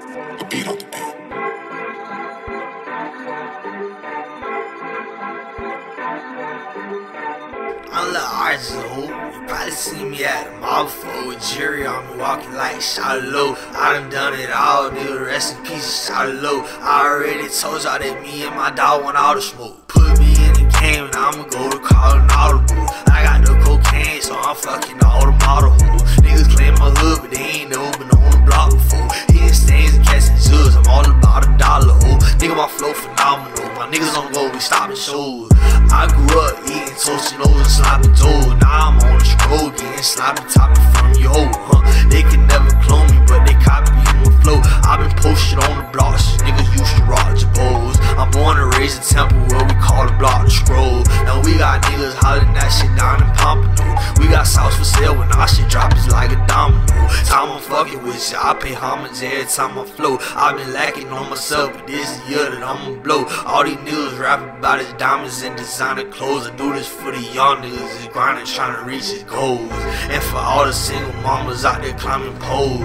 Beat on the beat. I'm a little artist. You probably seen me at a mall before with Jerry on me walking like shout low. I done done it all, dude. Rest in peace, shout low. I already told y'all that me and my dog want all the smoke. Put me in the game and I'ma go flow phenomenal. My niggas on go, we stopping shows. I grew up eating toasted nose and sloppy toes. Now I'm on the scroll getting sloppy topping from yo. Huh? They can never clone me, but they copy my flow. I've been posted on the blocks, niggas used to rock the bows. I'm born and raised in Temple where we call the block the scroll. Now we got niggas hollering I pay homage every time I flow. I've been lacking on myself, but this year that I'ma blow. All these niggas rap about his diamonds and designer clothes. I do this for the young niggas that's grinding, trying to reach his goals. And for all the single mamas out there climbing poles.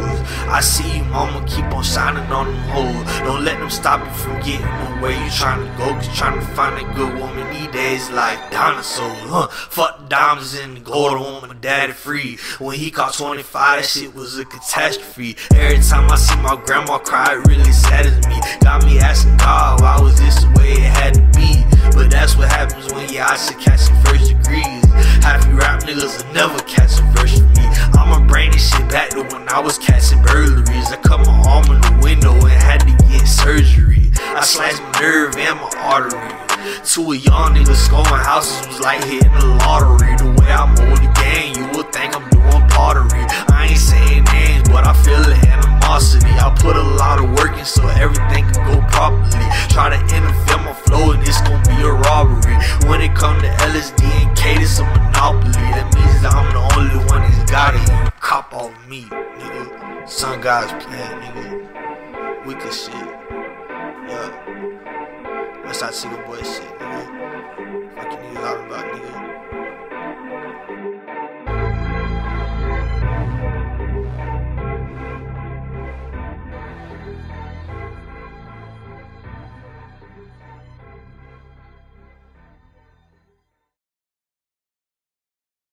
I see you, mama, keep on shining on them hoes. Don't let them stop you from getting where you trying to go. Cause trying to find a good woman these days like dinosaurs. Huh? Fuck diamonds and gold, I want my daddy free. When he caught 25, that shit was a catastrophe. Every time I see my grandma cry, it really saddens me. Got me asking God, why was this the way it had to be? But that's what happens when you out shit catching first degrees. Happy rap niggas will never catch a verse from me. I'ma bring this shit back to when I was catching burglaries. I cut my arm in the window and had to get surgery. I slashed my nerve and my artery. To a young nigga scoring houses was like hitting the lottery. The way I mold Sun God's plan, nigga. Wicked shit. Yeah. West Side Single Boy shit, nigga. Fucking niggas all about, nigga.